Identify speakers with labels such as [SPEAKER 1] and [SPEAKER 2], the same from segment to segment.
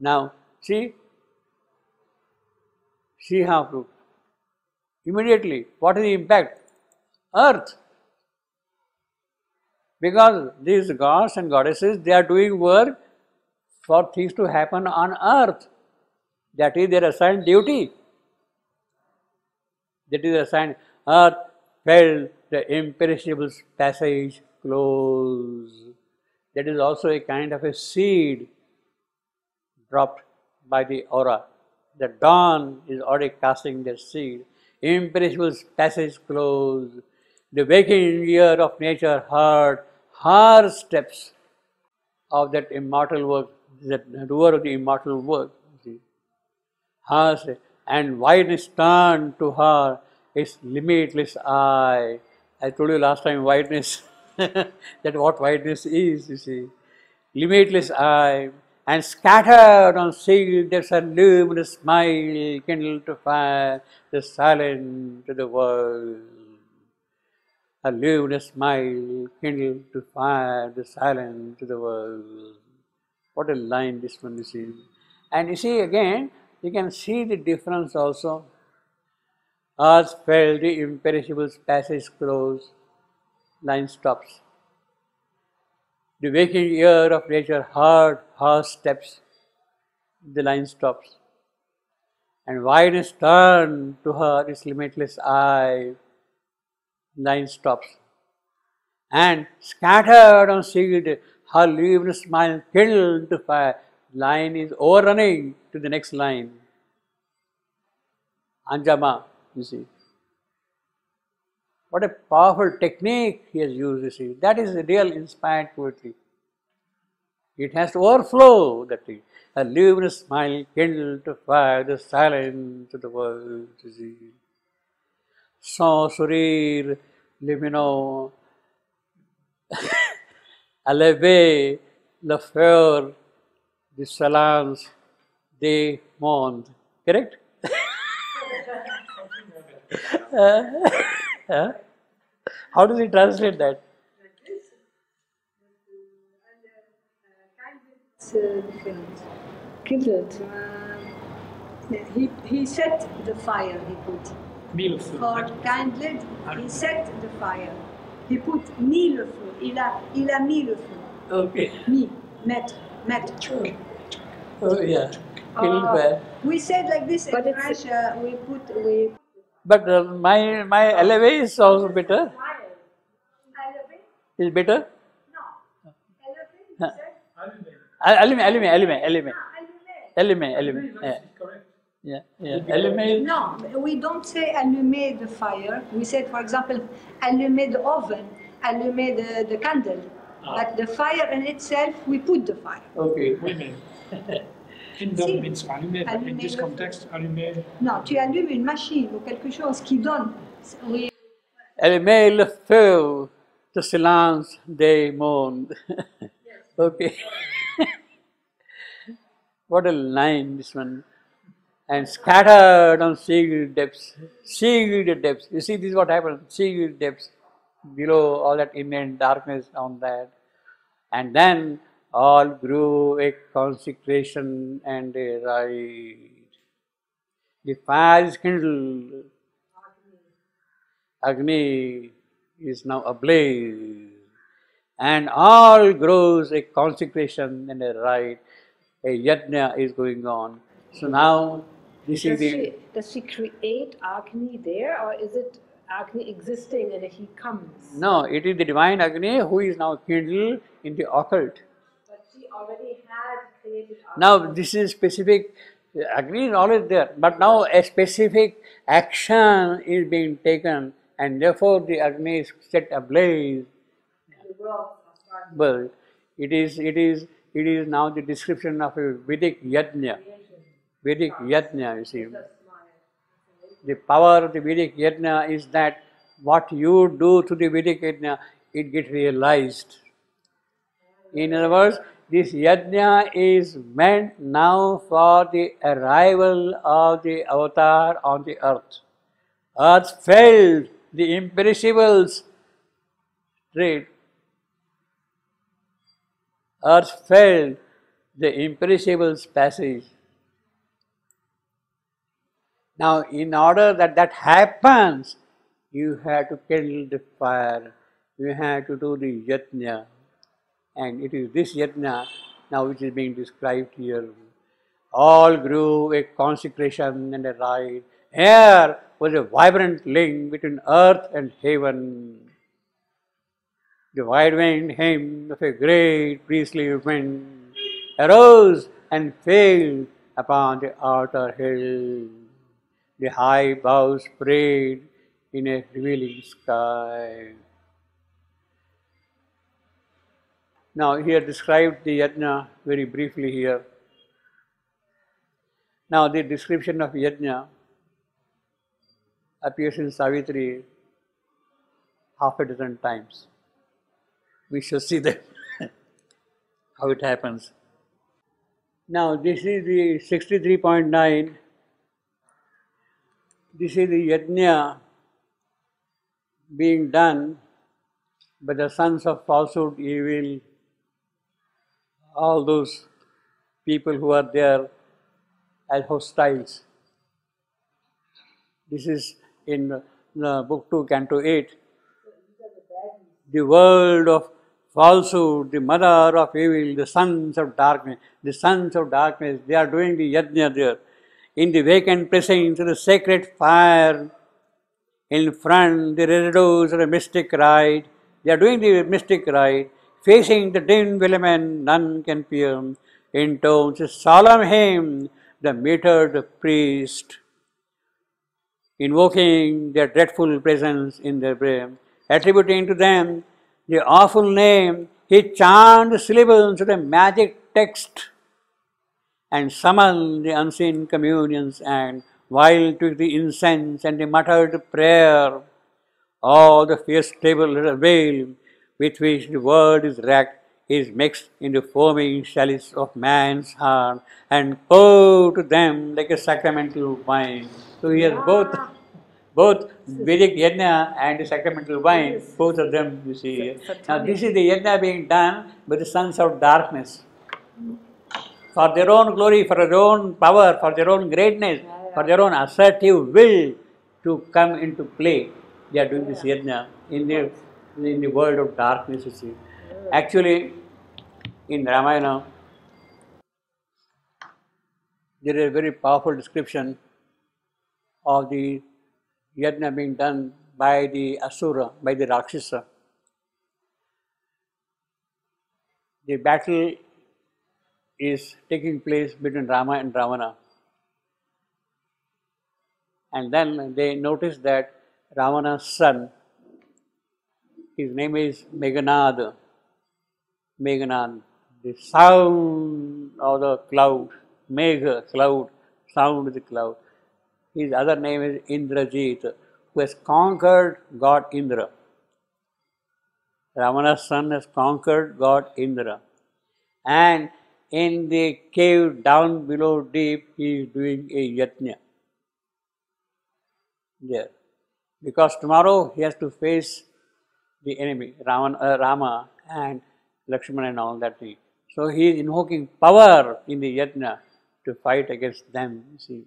[SPEAKER 1] Now, see, see how to immediately what is the impact? Earth. Because these gods and goddesses they are doing work for things to happen on earth. That is their assigned duty. That is assigned earth felt the imperishable passage close. That is also a kind of a seed dropped by the aura. The dawn is already casting their seed. Imperishable passage close. The waking ear of nature heard her steps of that immortal work, that doer of the immortal work. Her and wideness turned to her its limitless eye. I told you last time wideness, that what wideness is, you see. Limitless eye and scattered on sea there's a luminous smile kindled to fire the silent to the world. A luminous smile kindled to fire the silent to the world. What a line this one is. And you see again, you can see the difference also. As felt the imperishable passage close, line stops. The waking ear of nature heard her steps, the line stops. And wideness turned to her its limitless eye, line stops. And scattered on seed, her luminous smile kindled to fire. Line is overrunning to the next line. enjambement, you see. What a powerful technique he has used, you see. That is real inspired poetry. It has to overflow that thing. A luminous smile kindled to fire the silence of the world, you see. Sans sourire lumineux, à lever le feu du silence des mondes. Correct? Uh, huh? How does he translate that?
[SPEAKER 2] It's, uh, different. Kindled. Uh, he, he set the fire, he put. For kindled, he set the fire. He put mis le feu. Il a, il a mis le feu.
[SPEAKER 1] Okay.
[SPEAKER 2] Mis, mettre, mettre.
[SPEAKER 1] Oh, yeah.
[SPEAKER 2] Uh,
[SPEAKER 1] fire.
[SPEAKER 2] we said like this in
[SPEAKER 3] But it's-
[SPEAKER 2] French, uh, we put, we
[SPEAKER 1] But uh, my my LAV is also better. Is better? Alime, alime, alime, alime, alime, alime. Yeah,
[SPEAKER 4] Correct.
[SPEAKER 1] yeah, yeah. Alime.
[SPEAKER 2] No, we don't say allumer the fire. We said, for example, allumer the oven, allumer the, the candle. But the fire in itself, we put the fire.
[SPEAKER 1] Okay.
[SPEAKER 4] Oui, mais Kindle
[SPEAKER 2] Si.
[SPEAKER 4] means allumer, but in this context, allumer,
[SPEAKER 2] Non, tu allumes une machine ou quelque chose qui donne. Oui,
[SPEAKER 1] Allumer le feu de silence des mondes. okay. what a line this one. And scattered on secret depths, secret depths. You see, this is what happens, secret depths. Below all that immense darkness on that. And then all grew a consecration and a rite. The fire is kindled, Agni is now ablaze, and all grows a consecration and a rite. A yajna is going on. So now this is
[SPEAKER 3] Does
[SPEAKER 1] the
[SPEAKER 3] she, does she create Agni there, or is it Agni existing and he comes?
[SPEAKER 1] no, it is the divine Agni who is now kindled in the occult.
[SPEAKER 3] Already had created
[SPEAKER 1] Now this is specific. Agni is always there, but now a specific action is being taken, and therefore the Agni is set ablaze.
[SPEAKER 3] the world starts
[SPEAKER 1] Well, it is it is it is now the description of a Vedic yajna. Vedic yajna, you see. The power of the Vedic yajna is that what you do to the Vedic yajna, it gets realized. In other words, this yajna is meant now for the arrival of the avatar on the earth. Earth felt the imperishables trade. Earth felt the imperishables passage. Now, in order that that happens, you have to kindle the fire, you have to do the yajna, and it is this yajna now which is being described here. All grew a consecration and a rite. Here was a vibrant link between earth and heaven. The wide wind hymn of a great priestly wind arose and failed upon the outer hill. The high boughs spread in a revealing sky. Now, he here described the yajna very briefly here. Now, the description of yajna appears in Savitri half a dozen times. We shall see that how it happens. Now, this is the 63.9. This is the yajna being done by the sons of falsehood, evil, all those people who are there as hostiles. This is in uh, book 2, canto 8. The world of falsehood, the mother of evil, the sons of darkness, the sons of darkness, they are doing the yajna there. In the vacant presence of the sacred fire, in front, the residues of the mystic rite, they are doing the mystic rite, facing the dim villament none can peer. Intones a solemn hymn, the metered priest, invoking their dreadful presence in their brain, attributing to them the awful name, he chanted the syllables of the magic text and summoned the unseen communions and while took the incense and the muttered prayer, all the fierce table veil with which the world is racked is mixed in the foaming chalice of man's heart and poured to them like a sacramental wine. So he has both both Vedic yajna and the sacramental wine, both of them you see here. Now this is the yajna being done by the sons of darkness. For their own glory, for their own power, for their own greatness, for their own assertive will to come into play. They are doing this yajna in the in the world of darkness, you see. Actually, in Ramayana, there is a very powerful description of the yajna being done by the Asura, by the Rakshasa. The battle is taking place between Rama and Ravana. And then they notice that Ravana's son, his name is Meghanad. Meghanad, the sound of the cloud, Megha, cloud, sound of the cloud. His other name is Indrajit, who has conquered God Indra. Ravana's son has conquered God Indra. And in the cave down below deep, he is doing a yajna there. Because tomorrow he has to face the enemy, Raman, uh, Rama and Lakshmana and all that thing. So he is invoking power in the yajna to fight against them, you see.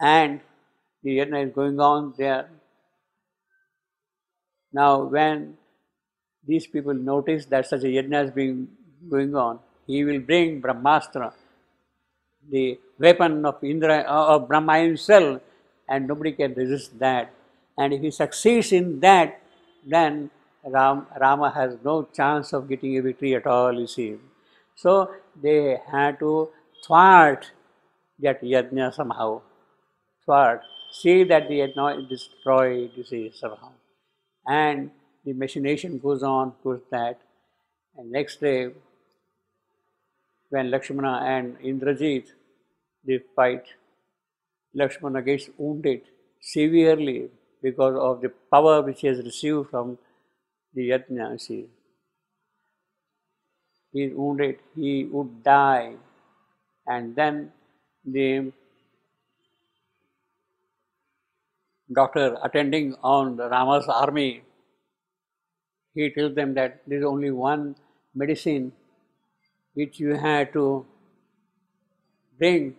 [SPEAKER 1] And the yajna is going on there. Now when these people notice that such a yajna is being going on, he will bring Brahmastra, the weapon of Indra, uh, of Brahma himself, and nobody can resist that. And if he succeeds in that, then Ram, Rama has no chance of getting a victory at all, you see. So they had to thwart that yajna somehow. Thwart. See that the yajna is destroyed, you see, somehow. And the machination goes on towards that. And next day, when Lakshmana and Indrajit, they fight, Lakshmana gets wounded severely because of the power which he has received from the yajna. See, he is wounded, he would die, and then the doctor attending on Rama's army, he tells them that there is only one medicine which you have to bring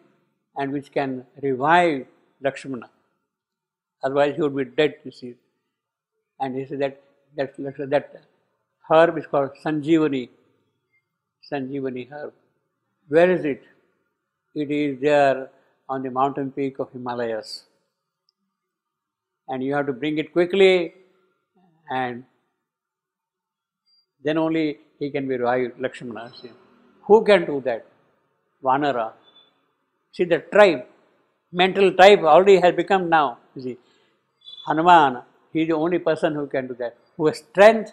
[SPEAKER 1] and which can revive Lakshmana. Otherwise, he would be dead, you see. And he said that that, that herb is called Sanjeevani. Sanjeevani herb. Where is it? It is there on the mountain peak of Himalayas. And you have to bring it quickly and then only he can be revived, Lakshmana. Who can do that? Vanara. See, the tribe, mental tribe already has become now. See, Hanuman, he is the only person who can do that, who has strength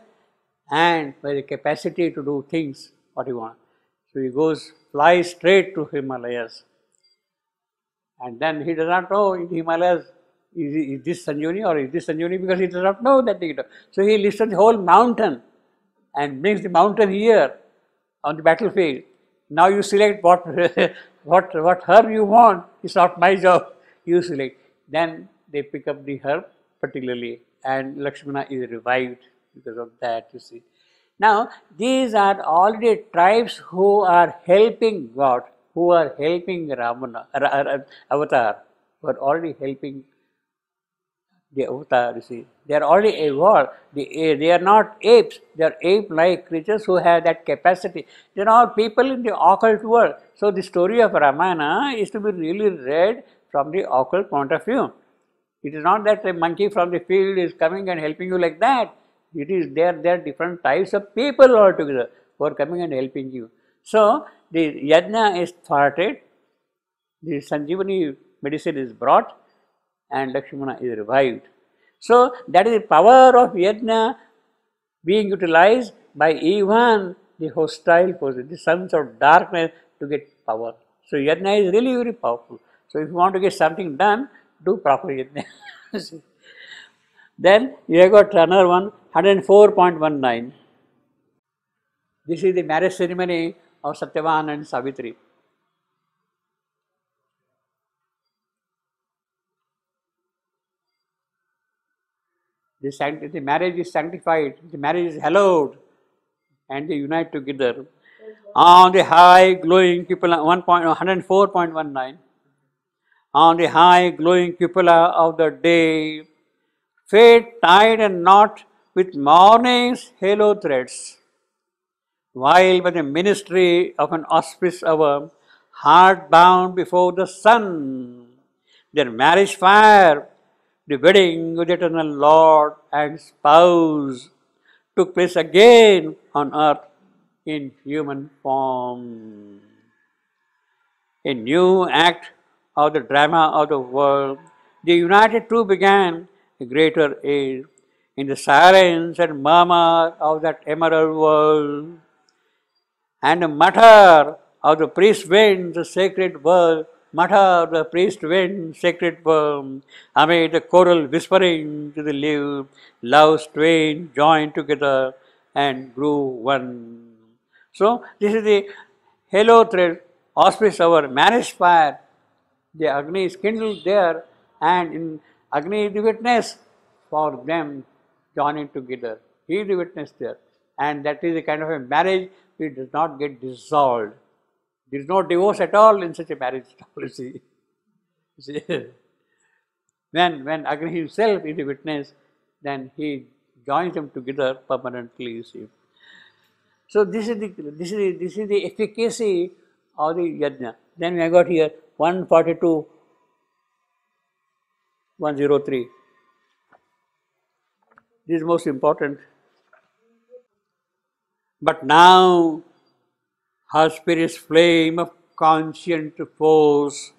[SPEAKER 1] and the capacity to do things what he wants. So he goes, flies straight to Himalayas. And then he does not know in Himalayas is, is this Sanjeevani or is this Sanjeevani because he does not know that thing. So he lifts the whole mountain and brings the mountain here on the battlefield. Now you select what what what herb you want. It's not my job. You select. Then they pick up the herb particularly, and Lakshmana is revived because of that. You see. Now these are already tribes who are helping God, who are helping Ramana, Avatar, who are already helping the avatar, you see. They are already evolved. They, eh, they are not apes. They are ape-like creatures who have that capacity. They are all people in the occult world. So the story of Ramayana is to be really read from the occult point of view. It is not that a monkey from the field is coming and helping you like that. It is there, there are different types of people altogether who are coming and helping you. So the yajna is thwarted, the Sanjeevani medicine is brought, and Lakshmana is revived. So that is the power of yajna being utilized by even the hostile forces, the sons of darkness to get power. So yajna is really very powerful. So if you want to get something done, do proper yajna. then you have got another one, 104.19. This is the marriage ceremony of Satyavan and Savitri. The, the marriage is sanctified, the marriage is hallowed, and they unite together. On the high glowing people, 1 point, 104.19, on the high glowing cupola of the day, fate tied a knot with morning's halo threads, while by the ministry of an auspicious hour, heart bound before the sun, their marriage fire the wedding of the eternal Lord and spouse took place again on earth in human form. A new act of the drama of the world. The united two began a greater age in the silence and murmur of that emerald world. And the mutter of the priest winds, the sacred world Mata, the priest went sacred poem, amid the choral whispering to the live, love's twain joined together and grew one. So, this is the halo thread, auspice our marriage fire. The Agni is kindled there, and in Agni is the witness for them joining together. He is the witness there, and that is a kind of a marriage which does not get dissolved. There is no divorce at all in such a marriage policy. See, when, when Agni himself is a witness, then he joins them together permanently, you see. So this is the this is the, this is the efficacy of the yajna. Then we have got here 142 103. This is most important. But now her spirit's flame of conscient force,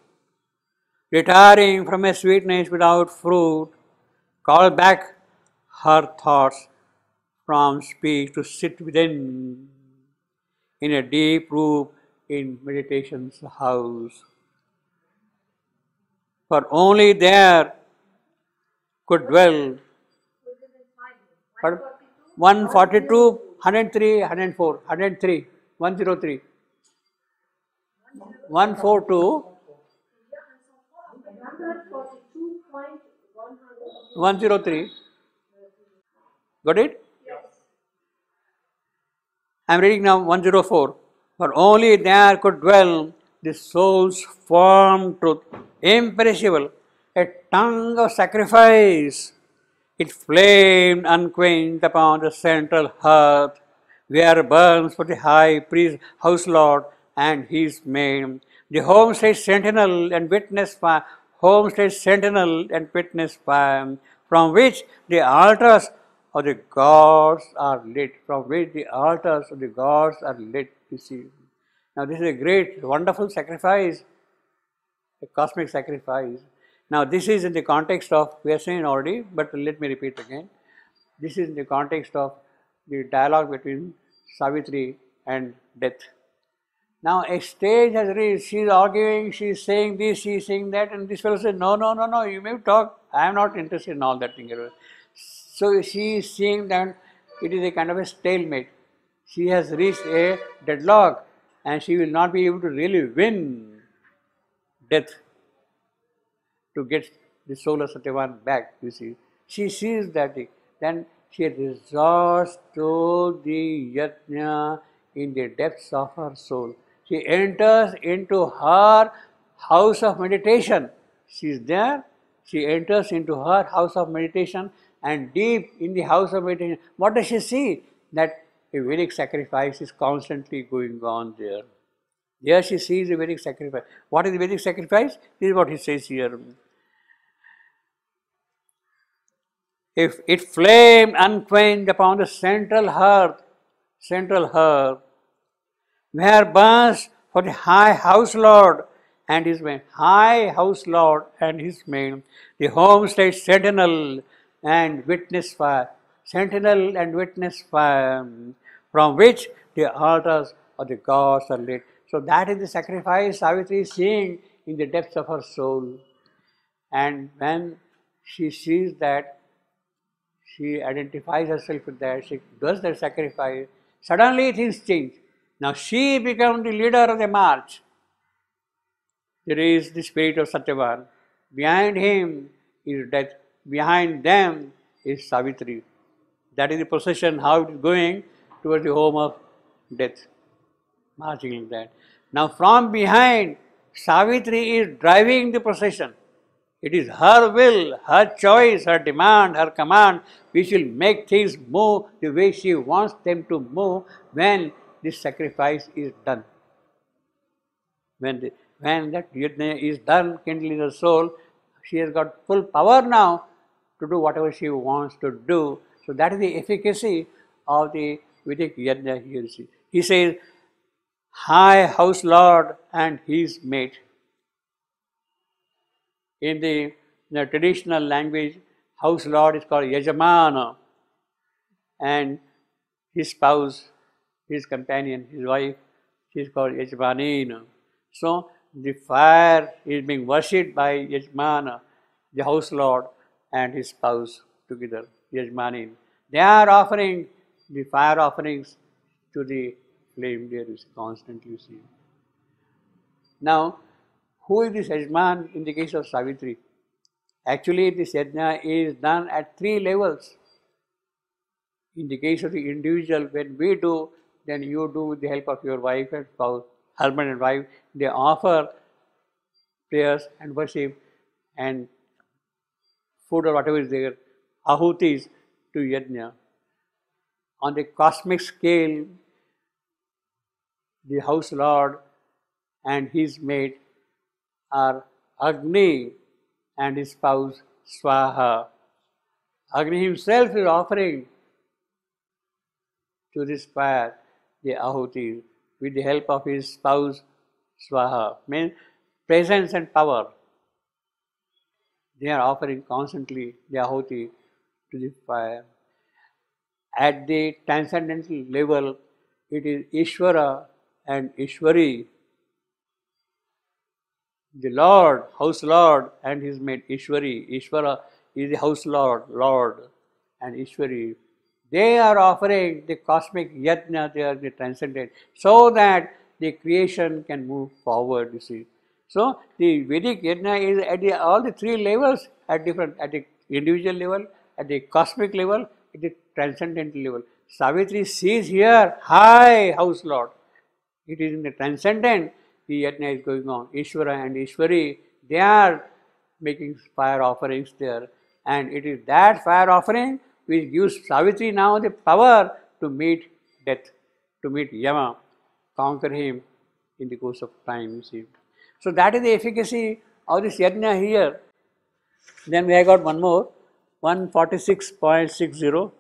[SPEAKER 1] retiring from a sweetness without fruit, call back her thoughts from speech to sit within in a deep room in meditation's house. For only there could dwell. 142, 103, 104, 103. 103. 142. 103. Got it? I am reading now 104. For only there could dwell the soul's firm truth, imperishable, a tongue of sacrifice. It flamed unquenched upon the central hearth, where burns for the high priest, house lord, and his maid, the homestead sentinel and witness fire, homestead sentinel and witness fire, from which the altars of the gods are lit, from which the altars of the gods are lit, you see. Now this is a great, wonderful sacrifice, a cosmic sacrifice. Now this is in the context of, we have seen already, but let me repeat again. This is in the context of the dialogue between Savitri and death. Now a stage has reached, she is arguing, she is saying this, she is saying that, and this fellow says, no, no, no, no, you may talk, I am not interested in all that thing. So she is seeing that it is a kind of a stalemate. She has reached a deadlock and she will not be able to really win death to get the soul of Satyavan back, you see. She sees that. Then she resorts to the yajna in the depths of her soul. She enters into her house of meditation. She is there. She enters into her house of meditation and deep in the house of meditation, what does she see? That a Vedic sacrifice is constantly going on there. There she sees a Vedic sacrifice. What is the Vedic sacrifice? This is what he says here. If it flamed unquenched upon the central hearth, central hearth, where burns for the high house lord and his maid, high house lord and his maid, the home homestead sentinel and witness fire, sentinel and witness fire, from which the altars of the gods are lit. So that is the sacrifice Savitri is seeing in the depths of her soul. And when she sees that, she identifies herself with that, she does that sacrifice, suddenly things change. Now she becomes the leader of the march. There is the spirit of Satyavan. Behind him is death. Behind them is Savitri. That is the procession, how it is going towards the home of death. Marching like that. Now from behind, Savitri is driving the procession. It is her will, her choice, her demand, her command which will make things move the way she wants them to move when this sacrifice is done. When, the, when that yajna is done, kindling her soul, she has got full power now to do whatever she wants to do. So that is the efficacy of the Vedic yajna here. He says, High House Lord and his mate. In the, in the traditional language, House Lord is called Yajamana and his spouse his companion, his wife, she is called Yajmanina. So the fire is being worshipped by Yajmana, the house lord, and his spouse together, Yajmanin. They are offering the fire offerings to the flame there is constantly seen. Now, who is this Yajman in the case of Savitri? Actually, this yajna is done at three levels. In the case of the individual, when we do then you do with the help of your wife and spouse, husband and wife, they offer prayers and worship and food or whatever is there, ahutis to yajna. On the cosmic scale, the house lord and his mate are Agni and his spouse Swaha. Agni himself is offering to this fire the ahuti with the help of his spouse Swaha, means presence and power. They are offering constantly the ahuti to the fire. At the transcendental level, it is Ishvara and Ishwari. The Lord, house Lord, and his mate Ishwari. Ishvara is the house Lord, Lord, and Ishwari they are offering the cosmic yajna, they are the transcendent, so that the creation can move forward, you see. So, the Vedic yajna is at the, all the three levels, at different, at the individual level, at the cosmic level, at the transcendent level. Savitri sees here high house lord. It is in the transcendent the yajna is going on. Ishvara and Ishwari, they are making fire offerings there. And it is that fire offering which gives Savitri now the power to meet death, to meet Yama, conquer him in the course of time, you see. So that is the efficacy of this yajna here. Then we have got one more, 146.60.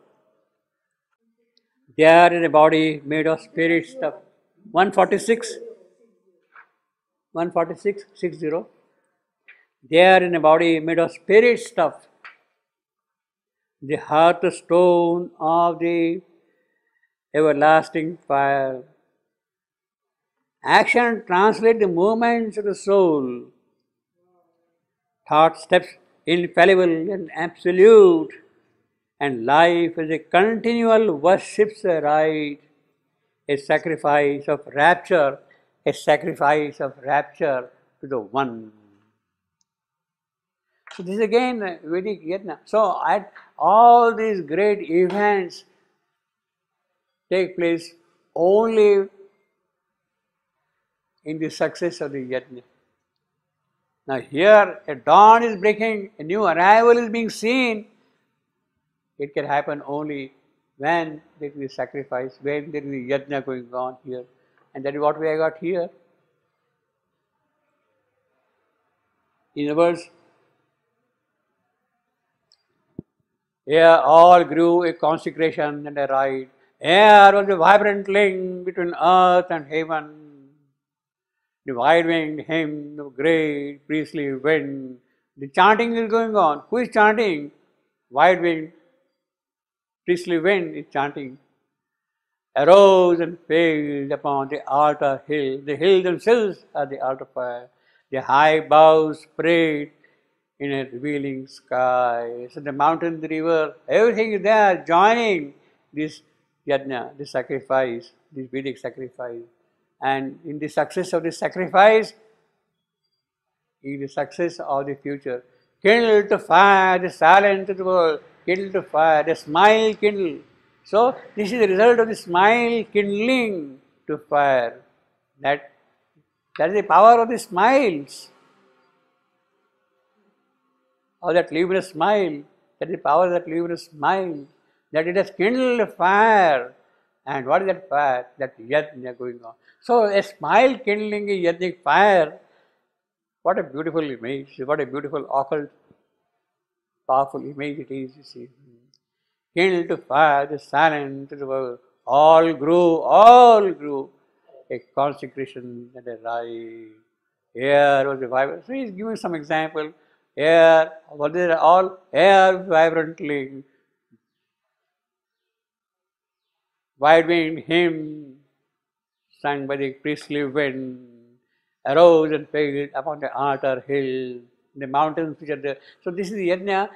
[SPEAKER 1] They are in a body made of spirit stuff. 146, 146, 60. They are in a body made of spirit stuff. The hearthstone of the everlasting fire. Action translate the movements of the soul. Thought steps infallible and absolute. And life is a continual worship's rite, a sacrifice of rapture, a sacrifice of rapture to the One. So this is again Vedic yajna. So at all these great events take place only in the success of the yajna. Now here a dawn is breaking, a new arrival is being seen. It can happen only when there is sacrifice, when there is yajna going on here. And that is what we have got here. In other words, here all grew a consecration and a rite. Here was a vibrant link between earth and heaven. The wide winged hymn, the great priestly wind. The chanting is going on. Who is chanting? Wide wind, priestly wind is chanting. Arose and failed upon the altar hill. The hills themselves are the altar fire. The high boughs sprayed in a revealing sky. So the mountain, the river, everything is there joining this yajna, this sacrifice, this Vedic sacrifice. And in the success of the sacrifice, in the success of the future, kindle to fire the silent world, kindle to fire, the smile kindle. So this is the result of the smile kindling to fire. That that is the power of the smiles. Of that luminous smile. That is the power of that luminous smile. That it has kindled fire. And what is that fire? That yajna going on. So a smile kindling a yajnic fire. What a beautiful image. What a beautiful occult, powerful image it is, you see. Kindled to fire, the silent world. All grew, all grew. A consecration and a rite. Here was vibrant. So he's giving some example. Here, what is it all? Air vibrantly. Winged hymn sung by the priestly wind arose and faded upon the altar hill, the mountains which are there. So this is the yajna.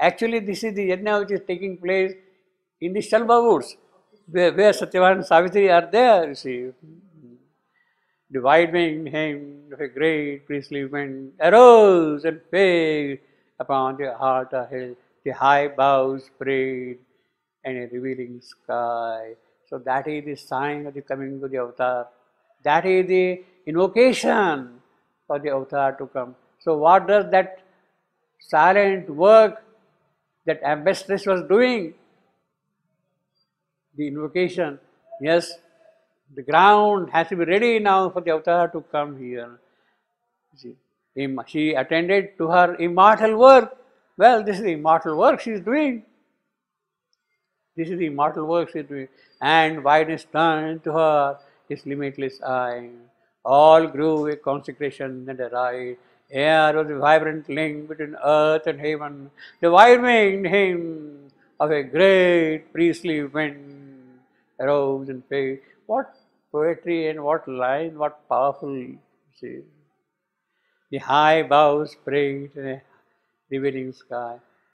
[SPEAKER 1] Actually, this is the yajna which is taking place in the Shalwa woods, where, where Satyavan and Savitri are there, you see. The wide winged hymn of a great priestly wind arose and faded upon the altar hill, the high boughs sprayed and a revealing sky. So that is the sign of the coming of the avatar. That is the invocation for the avatar to come. So what does that silent work that ambassadress was doing? The invocation. Yes, the ground has to be ready now for the avatar to come here. See, she attended to her immortal work. Well, this is the immortal work she is doing. This is the immortal work she is. And wideness turned to her his limitless eye. All grew a consecration and a rite. Air was a vibrant link between earth and heaven. The wide winged hymn of a great priestly wind arose and faded. What poetry and what line, what powerful, see. The high boughs sprayed in a revealing sky.